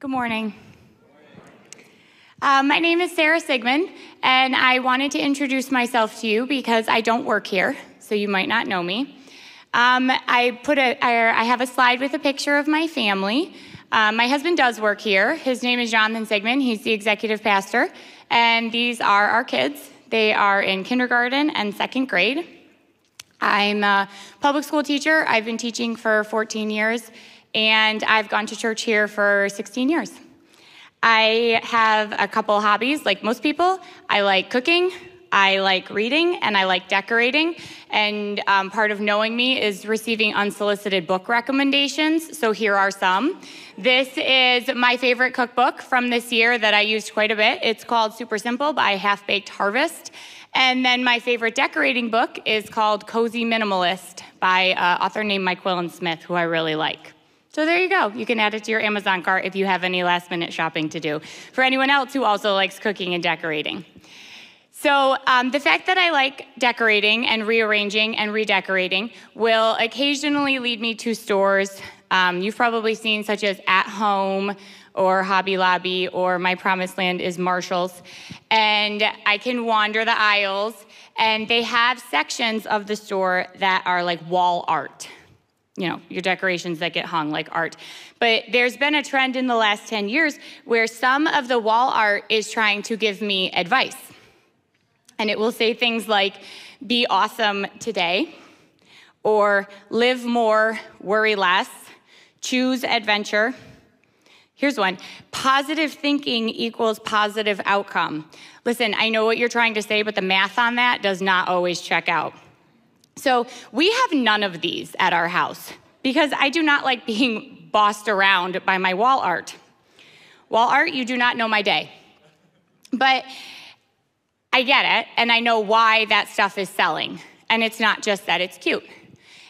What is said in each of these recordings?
Good morning. Uh, my name is Sarah Sigmund, and I wanted to introduce myself to you because I don't work here, so you might not know me. Um, I put a, I, I have a slide with a picture of my family. Um, my husband does work here. His name is Jonathan Sigmund. He's the executive pastor, and these are our kids. They are in kindergarten and second grade. I'm a public school teacher. I've been teaching for 14 years, and I've gone to church here for 16 years. I have a couple hobbies, like most people. I like cooking, I like reading, and I like decorating. And um, part of knowing me is receiving unsolicited book recommendations. So here are some. This is my favorite cookbook from this year that I used quite a bit. It's called Super Simple by Half Baked Harvest. And then my favorite decorating book is called Cozy Minimalist by an author named Myquillyn Smith, who I really like. So there you go. You can add it to your Amazon cart if you have any last minute shopping to do. For anyone else who also likes cooking and decorating. So, um, the fact that I like decorating and rearranging and redecorating will occasionally lead me to stores um, you've probably seen, such as At Home or Hobby Lobby or My Promised Land is Marshall's. And I can wander the aisles, and they have sections of the store that are like wall art you know, your decorations that get hung like art. But there's been a trend in the last 10 years where some of the wall art is trying to give me advice. And it will say things like, be awesome today, or live more, worry less, choose adventure. Here's one positive thinking equals positive outcome. Listen, I know what you're trying to say, but the math on that does not always check out. So we have none of these at our house because I do not like being bossed around by my wall art. Wall art, you do not know my day. But I get it, and I know why that stuff is selling. And it's not just that it's cute.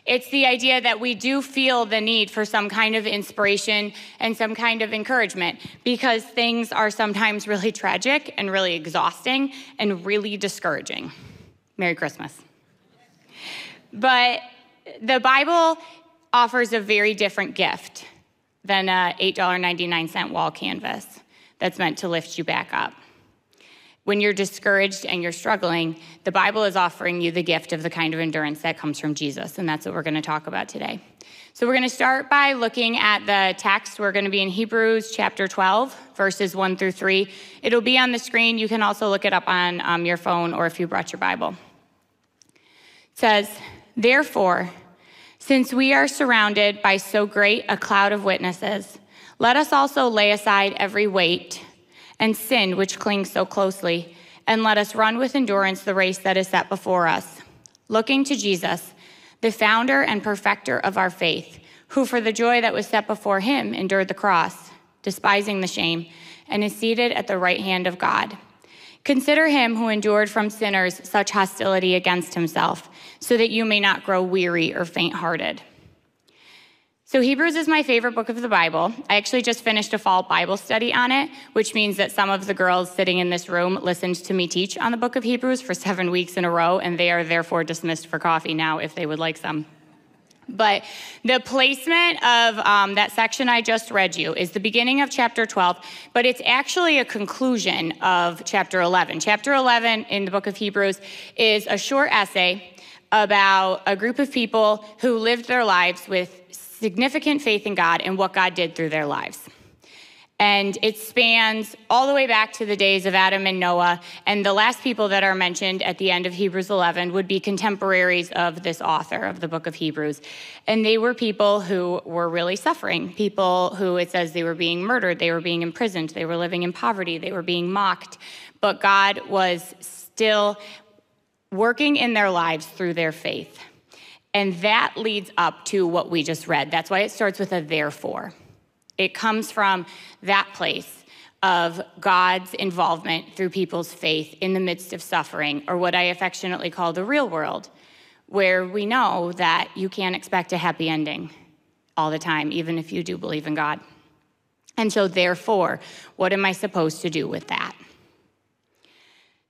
It's the idea that we do feel the need for some kind of inspiration and some kind of encouragement because things are sometimes really tragic and really exhausting and really discouraging. Merry Christmas. But the Bible offers a very different gift than a $8.99 wall canvas that's meant to lift you back up. When you're discouraged and you're struggling, the Bible is offering you the gift of the kind of endurance that comes from Jesus, and that's what we're going to talk about today. So, we're going to start by looking at the text. We're going to be in Hebrews chapter 12, verses 1 through 3. It'll be on the screen. You can also look it up on um, your phone or if you brought your Bible. It says, Therefore, since we are surrounded by so great a cloud of witnesses, let us also lay aside every weight and sin which clings so closely, and let us run with endurance the race that is set before us, looking to Jesus, the founder and perfecter of our faith, who for the joy that was set before him endured the cross, despising the shame, and is seated at the right hand of God. Consider him who endured from sinners such hostility against himself, so that you may not grow weary or faint hearted. So, Hebrews is my favorite book of the Bible. I actually just finished a fall Bible study on it, which means that some of the girls sitting in this room listened to me teach on the book of Hebrews for seven weeks in a row, and they are therefore dismissed for coffee now if they would like some. But the placement of um, that section I just read you is the beginning of chapter 12, but it's actually a conclusion of chapter 11. Chapter 11 in the book of Hebrews is a short essay about a group of people who lived their lives with significant faith in God and what God did through their lives. And it spans all the way back to the days of Adam and Noah. And the last people that are mentioned at the end of Hebrews 11 would be contemporaries of this author of the book of Hebrews. And they were people who were really suffering, people who it says they were being murdered, they were being imprisoned, they were living in poverty, they were being mocked. But God was still working in their lives through their faith. And that leads up to what we just read. That's why it starts with a therefore. It comes from that place of God's involvement through people's faith in the midst of suffering, or what I affectionately call the real world, where we know that you can't expect a happy ending all the time, even if you do believe in God. And so, therefore, what am I supposed to do with that?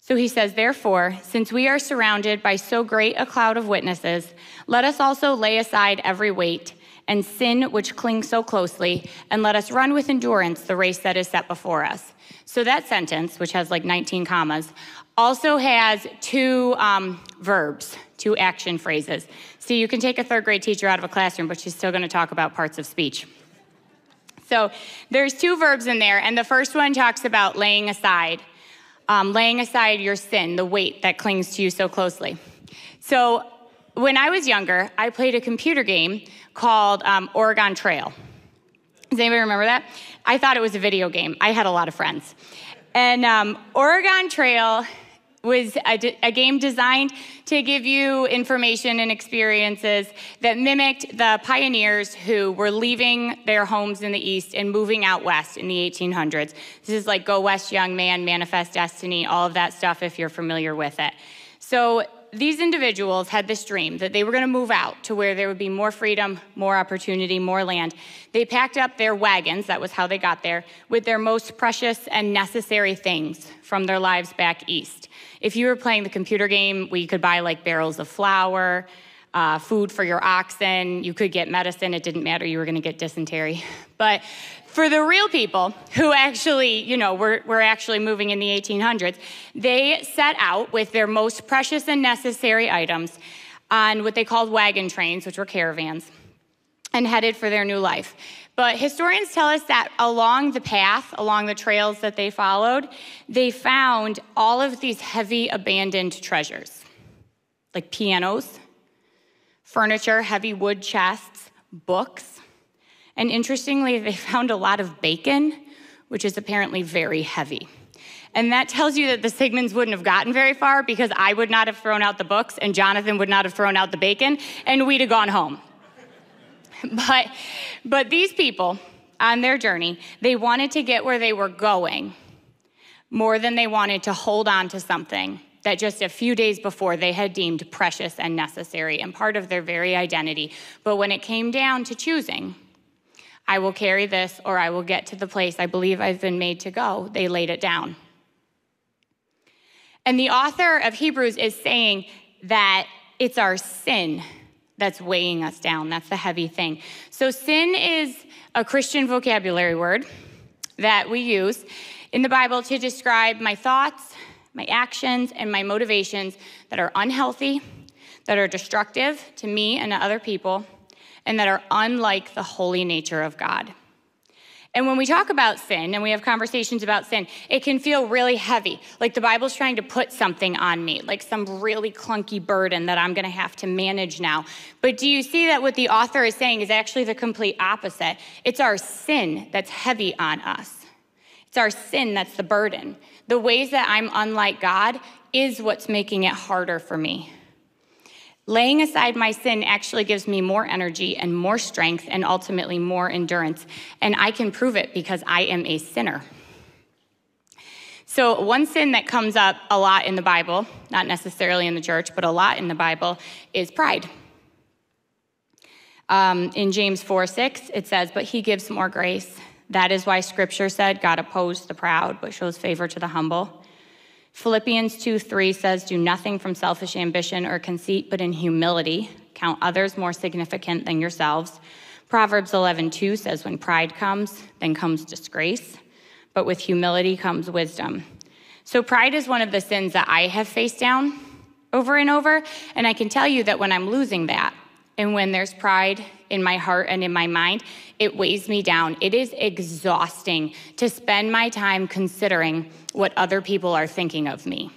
So he says, Therefore, since we are surrounded by so great a cloud of witnesses, let us also lay aside every weight and sin which clings so closely, and let us run with endurance the race that is set before us. So that sentence, which has like 19 commas, also has two um, verbs, two action phrases. So you can take a third grade teacher out of a classroom, but she's still going to talk about parts of speech. So there's two verbs in there, and the first one talks about laying aside, um, laying aside your sin, the weight that clings to you so closely. So when I was younger, I played a computer game called um, Oregon Trail. Does anybody remember that? I thought it was a video game. I had a lot of friends. And um, Oregon Trail was a, a, game designed to give you information and experiences that mimicked the pioneers who were leaving their homes in the East and moving out west in the 1800s. This is like Go West Young Man, Manifest Destiny, all of that stuff if you're familiar with it. So these individuals had this dream that they were going to move out to where there would be more freedom, more opportunity, more land. They packed up their wagons, that was how they got there, with their most precious and necessary things from their lives back east. If you were playing the computer game, we could buy like barrels of flour, uh, food for your oxen. You could get medicine. It didn't matter. You were going to get dysentery. But for the real people who actually, you know, were, were actually moving in the 1800s, they set out with their most precious and necessary items on what they called wagon trains, which were caravans, and headed for their new life. But historians tell us that along the path, along the trails that they followed, they found all of these heavy abandoned treasures, like pianos, furniture, heavy wood chests, books. And interestingly, they found a lot of bacon, which is apparently very heavy. And that tells you that the Sigmunds wouldn't have gotten very far because I would not have thrown out the books and Jonathan would not have thrown out the bacon and we'd have gone home. but, but these people on their journey, they wanted to get where they were going more than they wanted to hold on to something that just a few days before they had deemed precious and necessary and part of their very identity. But when it came down to choosing, I will carry this or I will get to the place I believe I've been made to go, they laid it down. And the author of Hebrews is saying that it's our sin that's weighing us down. That's the heavy thing. So, sin is a Christian vocabulary word that we use in the Bible to describe my thoughts, my actions, and my motivations that are unhealthy, that are destructive to me and to other people, and that are unlike the holy nature of God. And when we talk about sin and we have conversations about sin, it can feel really heavy. Like the Bible's trying to put something on me, like some really clunky burden that I'm going to have to manage now. But do you see that what the author is saying is actually the complete opposite? It's our sin that's heavy on us. It's our sin that's the burden. The ways that I'm unlike God is what's making it harder for me. Laying aside my sin actually gives me more energy and more strength and ultimately more endurance. And I can prove it because I am a sinner. So, one sin that comes up a lot in the Bible, not necessarily in the church, but a lot in the Bible, is pride. Um, in James 4 6, it says, But he gives more grace. That is why scripture said, God opposed the proud, but shows favor to the humble. Philippians 2 3 says, Do nothing from selfish ambition or conceit, but in humility count others more significant than yourselves. Proverbs 11 2 says, When pride comes, then comes disgrace, but with humility comes wisdom. So, pride is one of the sins that I have faced down over and over. And I can tell you that when I'm losing that, and when there's pride in my heart and in my mind, it weighs me down. It is exhausting to spend my time considering what other people are thinking of me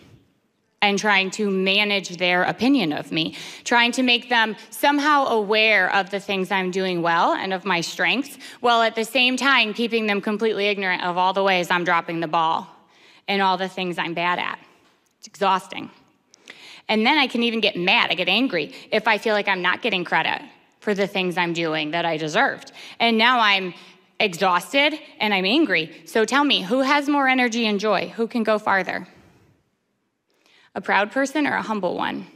and trying to manage their opinion of me, trying to make them somehow aware of the things I'm doing well and of my strengths, while at the same time keeping them completely ignorant of all the ways I'm dropping the ball and all the things I'm bad at. It's exhausting. And then I can even get mad, I get angry if I feel like I'm not getting credit for the things I'm doing that I deserved. And now I'm exhausted and I'm angry. So tell me, who has more energy and joy? Who can go farther? A proud person or a humble one?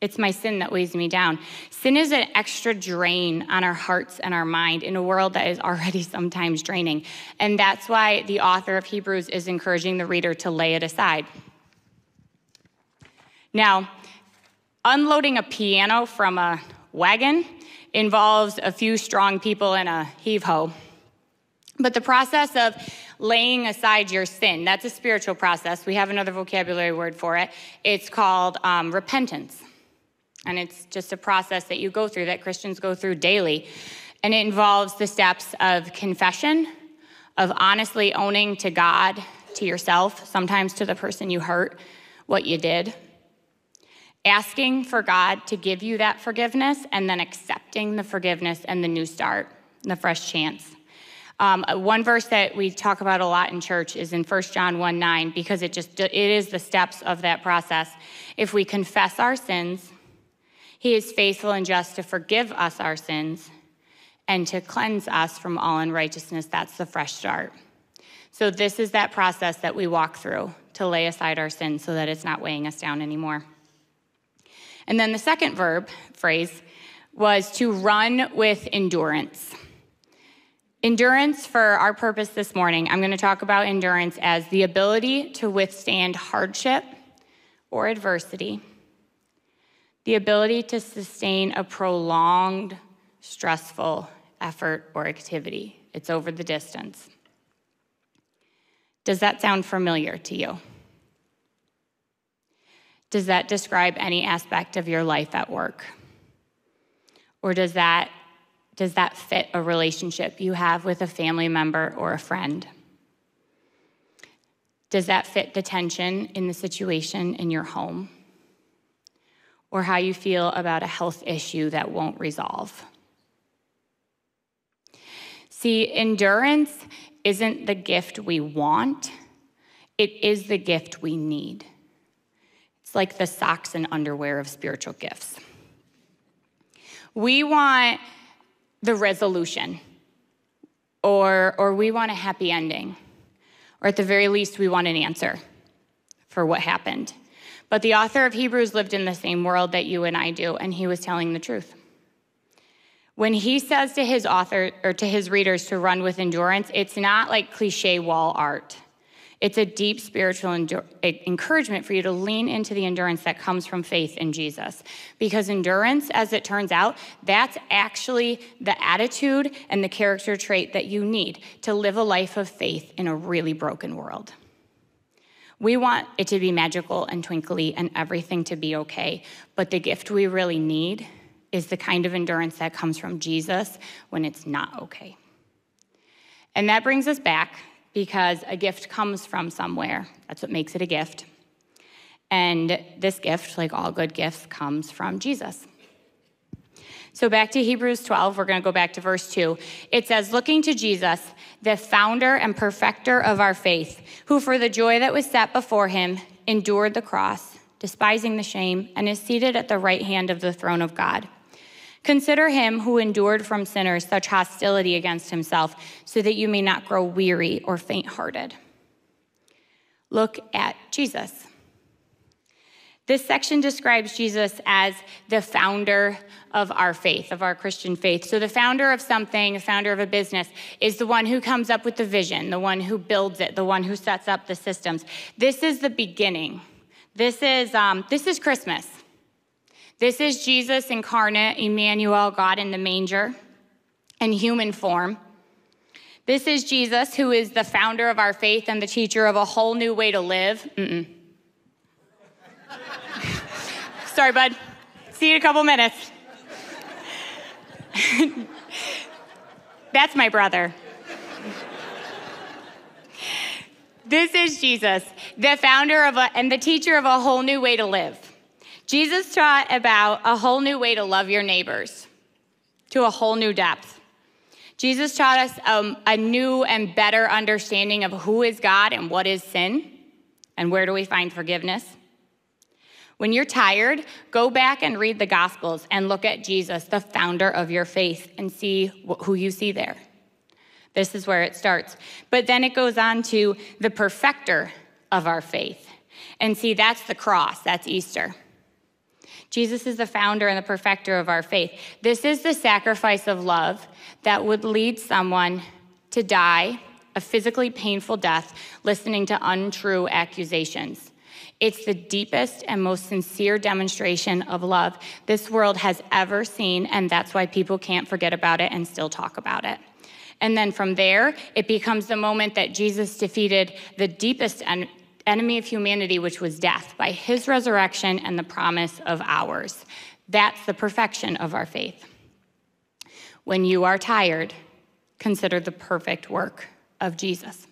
It's my sin that weighs me down. Sin is an extra drain on our hearts and our mind in a world that is already sometimes draining. And that's why the author of Hebrews is encouraging the reader to lay it aside. Now, unloading a piano from a wagon involves a few strong people and a heave ho. But the process of laying aside your sin, that's a spiritual process. We have another vocabulary word for it. It's called um, repentance. And it's just a process that you go through, that Christians go through daily. And it involves the steps of confession, of honestly owning to God, to yourself, sometimes to the person you hurt, what you did, asking for God to give you that forgiveness, and then accepting the forgiveness and the new start, the fresh chance. Um, one verse that we talk about a lot in church is in 1 John 1 9, because it just it is the steps of that process. If we confess our sins, he is faithful and just to forgive us our sins and to cleanse us from all unrighteousness. That's the fresh start. So, this is that process that we walk through to lay aside our sins so that it's not weighing us down anymore. And then the second verb phrase was to run with endurance. Endurance, for our purpose this morning, I'm going to talk about endurance as the ability to withstand hardship or adversity, the ability to sustain a prolonged, stressful effort or activity. It's over the distance. Does that sound familiar to you? Does that describe any aspect of your life at work? Or does that does that fit a relationship you have with a family member or a friend? Does that fit the tension in the situation in your home? Or how you feel about a health issue that won't resolve? See, endurance isn't the gift we want, it is the gift we need. It's like the socks and underwear of spiritual gifts. We want the resolution, or, or we want a happy ending, or at the very least, we want an answer for what happened. But the author of Hebrews lived in the same world that you and I do, and he was telling the truth. When he says to his author or to his readers to run with endurance, it's not like cliche wall art. It's a deep spiritual encouragement for you to lean into the endurance that comes from faith in Jesus. Because endurance, as it turns out, that's actually the attitude and the character trait that you need to live a life of faith in a really broken world. We want it to be magical and twinkly and everything to be okay, but the gift we really need is the kind of endurance that comes from Jesus when it's not okay. And that brings us back because a gift comes from somewhere. That's what makes it a gift. And this gift, like all good gifts, comes from Jesus. So back to Hebrews 12, we're going to go back to verse 2. It says, Looking to Jesus, the founder and perfecter of our faith, who for the joy that was set before him endured the cross, despising the shame, and is seated at the right hand of the throne of God. Consider him who endured from sinners such hostility against himself, so that you may not grow weary or faint hearted. Look at Jesus. This section describes Jesus as the founder of our faith, of our Christian faith. So, the founder of something, the founder of a business, is the one who comes up with the vision, the one who builds it, the one who sets up the systems. This is the beginning. This is, um, this is Christmas. This is Jesus incarnate, Emmanuel, God in the manger, in human form. This is Jesus, who is the founder of our faith and the teacher of a whole new way to live. Sorry, bud. See you in a couple minutes. That's my brother. this is Jesus, the founder of a, and the teacher of a whole new way to live. Jesus taught about a whole new way to love your neighbors to a whole new depth. Jesus taught us um, a new and better understanding of who is God and what is sin and where do we find forgiveness. When you're tired, go back and read the Gospels and look at Jesus, the founder of your faith, and see who you see there. This is where it starts. But then it goes on to the perfecter of our faith. And see, that's the cross, that's Easter. Jesus is the founder and the perfecter of our faith. This is the sacrifice of love that would lead someone to die a physically painful death listening to untrue accusations. It's the deepest and most sincere demonstration of love this world has ever seen, and that's why people can't forget about it and still talk about it. And then from there, it becomes the moment that Jesus defeated the deepest en- enemy of humanity, which was death, by his resurrection and the promise of ours. That's the perfection of our faith. When you are tired, consider the perfect work of Jesus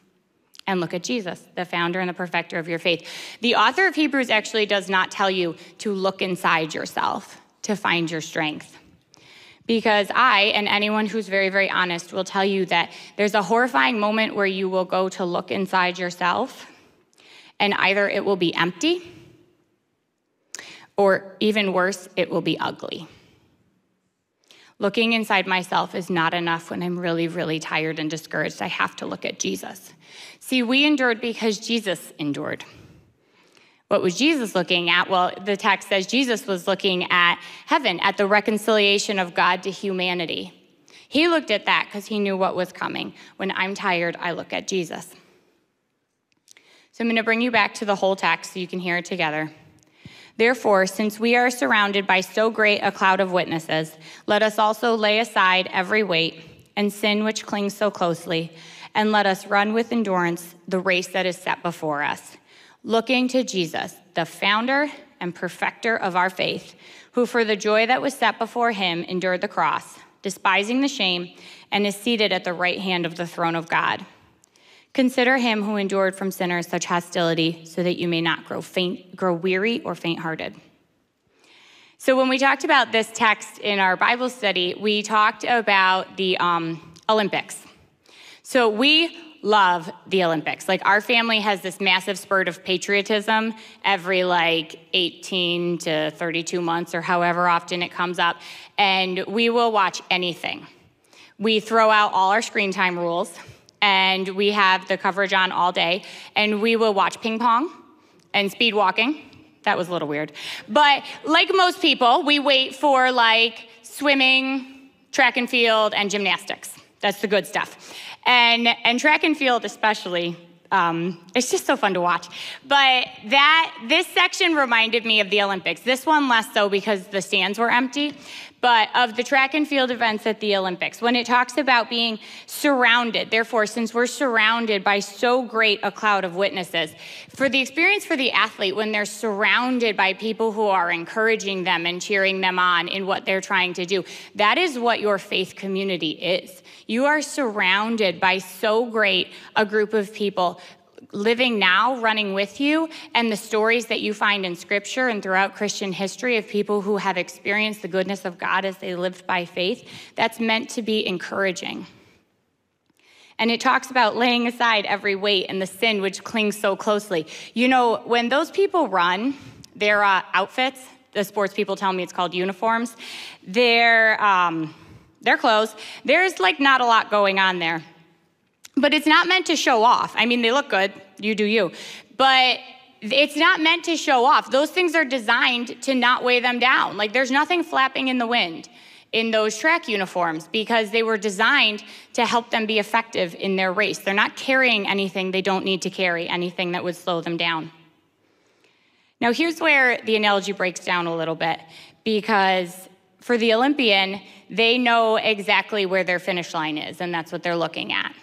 and look at Jesus, the founder and the perfecter of your faith. The author of Hebrews actually does not tell you to look inside yourself to find your strength. Because I, and anyone who's very, very honest, will tell you that there's a horrifying moment where you will go to look inside yourself, and either it will be empty, or even worse, it will be ugly. Looking inside myself is not enough when I'm really, really tired and discouraged. I have to look at Jesus. See, we endured because Jesus endured. What was Jesus looking at? Well, the text says Jesus was looking at heaven, at the reconciliation of God to humanity. He looked at that because he knew what was coming. When I'm tired, I look at Jesus. So I'm going to bring you back to the whole text so you can hear it together. Therefore, since we are surrounded by so great a cloud of witnesses, let us also lay aside every weight and sin which clings so closely, and let us run with endurance the race that is set before us, looking to Jesus, the founder and perfecter of our faith, who for the joy that was set before him endured the cross, despising the shame, and is seated at the right hand of the throne of God. Consider him who endured from sinners such hostility, so that you may not grow faint, grow weary or faint-hearted. So when we talked about this text in our Bible study, we talked about the um, Olympics. So we love the Olympics. Like our family has this massive spurt of patriotism every like 18 to 32 months or however often it comes up, and we will watch anything. We throw out all our screen time rules and we have the coverage on all day, and we will watch ping pong and speed walking. That was a little weird. But like most people, we wait for like swimming, track and field, and gymnastics. That's the good stuff. And, and track and field, especially, um, it's just so fun to watch. But that this section reminded me of the Olympics. This one less so because the stands were empty but of the track and field events at the Olympics, when it talks about being surrounded, therefore, since we're surrounded by so great a cloud of witnesses, for the experience for the athlete, when they're surrounded by people who are encouraging them and cheering them on in what they're trying to do, that is what your faith community is. You are surrounded by so great a group of people living now, running with you, and the stories that you find in Scripture and throughout Christian history of people who have experienced the goodness of God as they lived by faith, that's meant to be encouraging. And it talks about laying aside every weight and the sin which clings so closely. You know, when those people run, their uh, outfits, the sports people tell me it's called uniforms, their, um, their clothes, there's like not a lot going on there. But it's not meant to show off. I mean, they look good, you do you. But it's not meant to show off. Those things are designed to not weigh them down. Like there's nothing flapping in the wind in those track uniforms because they were designed to help them be effective in their race. They're not carrying anything they don't need to carry, anything that would slow them down. Now, here's where the analogy breaks down a little bit because for the Olympian, they know exactly where their finish line is, and that's what they're looking at.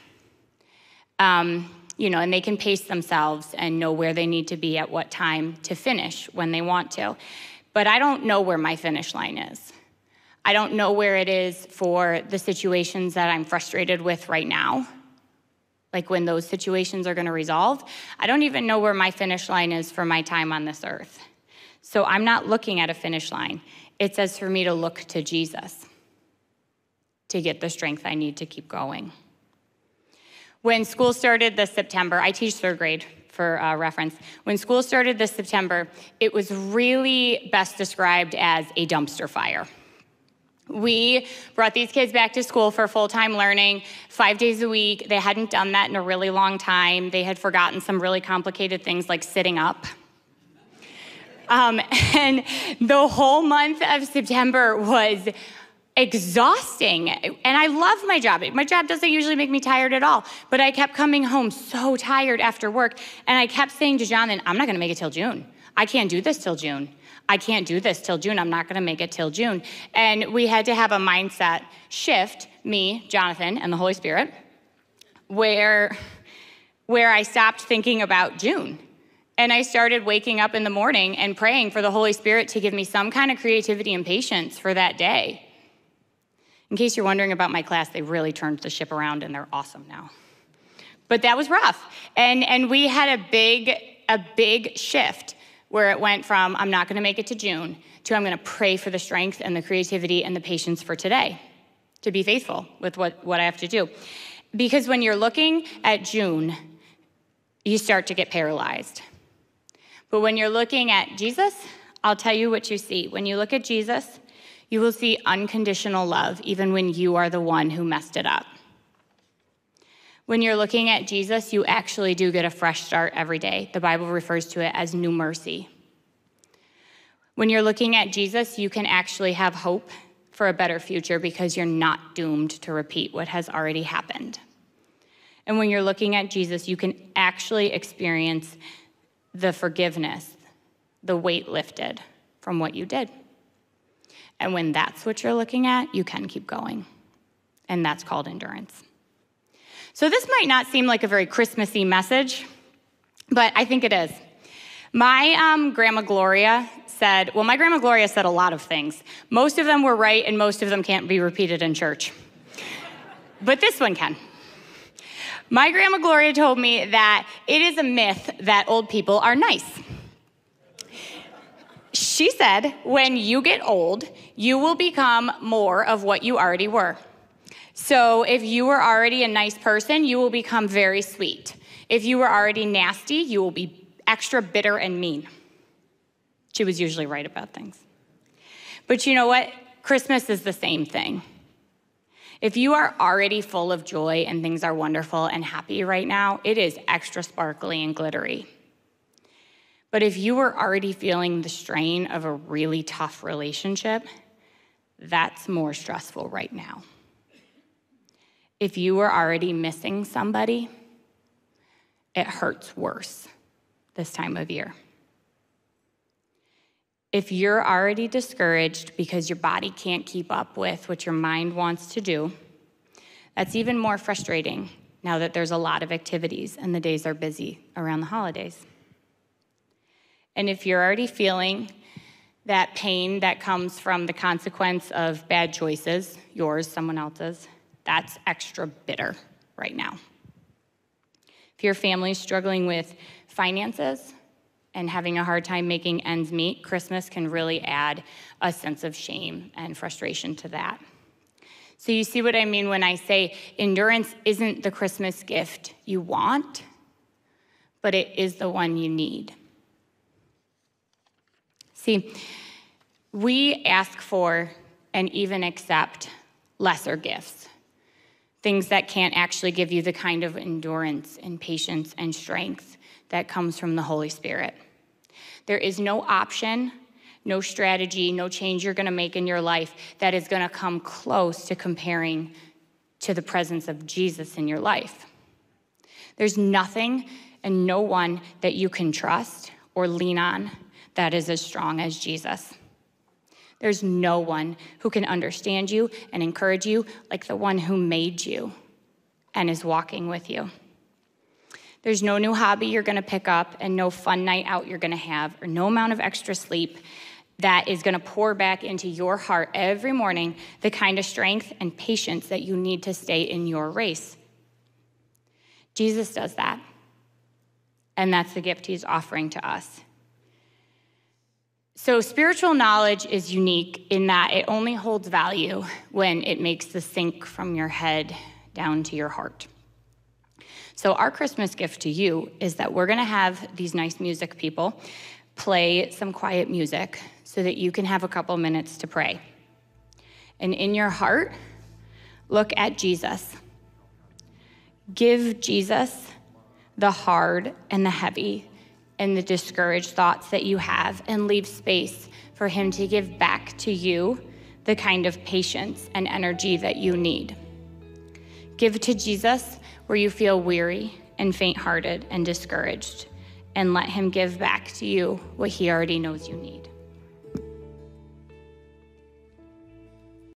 Um, you know, and they can pace themselves and know where they need to be at what time to finish when they want to. But I don't know where my finish line is. I don't know where it is for the situations that I'm frustrated with right now, like when those situations are going to resolve. I don't even know where my finish line is for my time on this earth. So I'm not looking at a finish line. It says for me to look to Jesus to get the strength I need to keep going. When school started this September, I teach third grade for uh, reference. When school started this September, it was really best described as a dumpster fire. We brought these kids back to school for full time learning five days a week. They hadn't done that in a really long time. They had forgotten some really complicated things like sitting up. Um, and the whole month of September was exhausting. And I love my job. My job doesn't usually make me tired at all, but I kept coming home so tired after work. And I kept saying to Jonathan, I'm not gonna make it till June. I can't do this till June. I can't do this till June. I'm not gonna make it till June. And we had to have a mindset shift, me, Jonathan, and the Holy Spirit, where, where I stopped thinking about June. And I started waking up in the morning and praying for the Holy Spirit to give me some kind of creativity and patience for that day. In case you're wondering about my class, they really turned the ship around and they're awesome now. But that was rough. And, and we had a big, a big shift where it went from I'm not going to make it to June to I'm going to pray for the strength and the creativity and the patience for today to be faithful with what, what I have to do. Because when you're looking at June, you start to get paralyzed. But when you're looking at Jesus, I'll tell you what you see. When you look at Jesus, you will see unconditional love, even when you are the one who messed it up. When you're looking at Jesus, you actually do get a fresh start every day. The Bible refers to it as new mercy. When you're looking at Jesus, you can actually have hope for a better future because you're not doomed to repeat what has already happened. And when you're looking at Jesus, you can actually experience the forgiveness, the weight lifted from what you did. And when that's what you're looking at, you can keep going. And that's called endurance. So this might not seem like a very Christmassy message, but I think it is. My um, grandma Gloria said, well, my grandma Gloria said a lot of things. Most of them were right, and most of them can't be repeated in church. but this one can. My grandma Gloria told me that it is a myth that old people are nice. She said, when you get old, you will become more of what you already were. So if you were already a nice person, you will become very sweet. If you were already nasty, you will be extra bitter and mean. She was usually right about things. But you know what? Christmas is the same thing. If you are already full of joy and things are wonderful and happy right now, it is extra sparkly and glittery. But if you were already feeling the strain of a really tough relationship, that's more stressful right now. If you were already missing somebody, it hurts worse this time of year. If you're already discouraged because your body can't keep up with what your mind wants to do, that's even more frustrating now that there's a lot of activities and the days are busy around the holidays. And if you're already feeling that pain that comes from the consequence of bad choices, yours, someone else's, that's extra bitter right now. If your family's struggling with finances and having a hard time making ends meet, Christmas can really add a sense of shame and frustration to that. So, you see what I mean when I say endurance isn't the Christmas gift you want, but it is the one you need. See, we ask for and even accept lesser gifts, things that can't actually give you the kind of endurance and patience and strength that comes from the Holy Spirit. There is no option, no strategy, no change you're gonna make in your life that is gonna come close to comparing to the presence of Jesus in your life. There's nothing and no one that you can trust or lean on that is as strong as Jesus. There's no one who can understand you and encourage you like the one who made you and is walking with you. There's no new hobby you're gonna pick up and no fun night out you're gonna have or no amount of extra sleep that is gonna pour back into your heart every morning the kind of strength and patience that you need to stay in your race. Jesus does that. And that's the gift he's offering to us. So, spiritual knowledge is unique in that it only holds value when it makes the sink from your head down to your heart. So, our Christmas gift to you is that we're gonna have these nice music people play some quiet music so that you can have a couple minutes to pray. And in your heart, look at Jesus. Give Jesus the hard and the heavy and the discouraged thoughts that you have and leave space for Him to give back to you the kind of patience and energy that you need. Give to Jesus where you feel weary and faint hearted and discouraged, and let Him give back to you what He already knows you need.